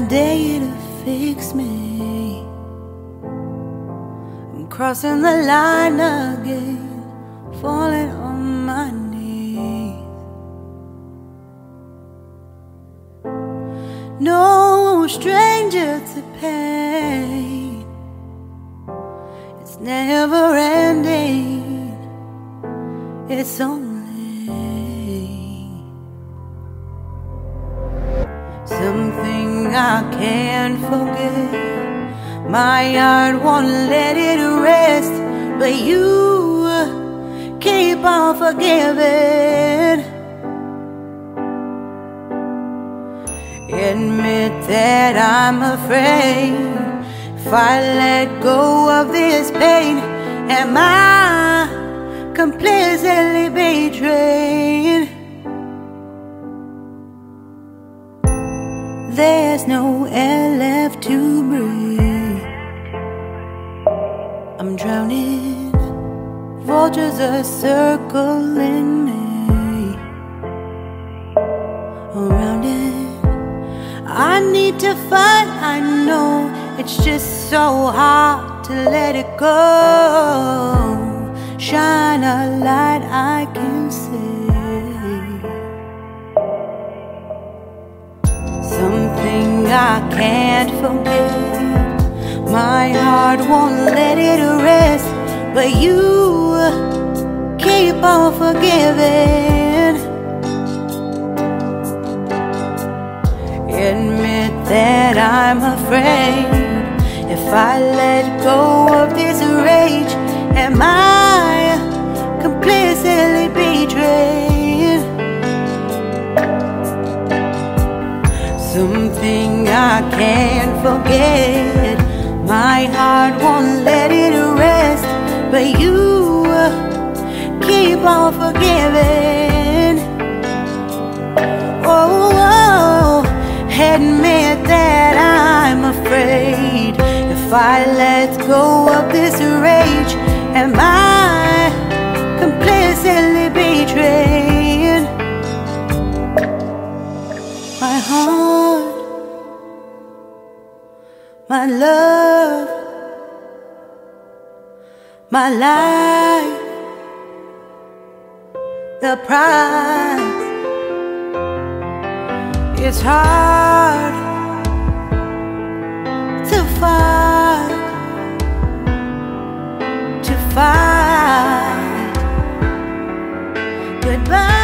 I dare you to fix me. I'm crossing the line again, falling on my knees. No stranger to pain, it's never ending. It's only I can't forget. My heart won't let it rest, but you keep on forgiving. Admit that I'm afraid if I let go of this pain, am I completely betrayed? There's no air left to breathe. I'm drowning, vultures are circling me. Around it, I need to fight. I know it's just so hard to let it go. Shine a light I can see. I can't forget. My heart won't let it rest, but you keep on forgiving. Admit that I'm afraid. If I let go of this rage, am I can't forget. My heart won't let it rest, but you keep on forgiving. Oh, oh, admit that I'm afraid. If I let go of this rage, am I completely betrayed? My heart, my love, my life, the prize. It's hard to find, to find goodbye.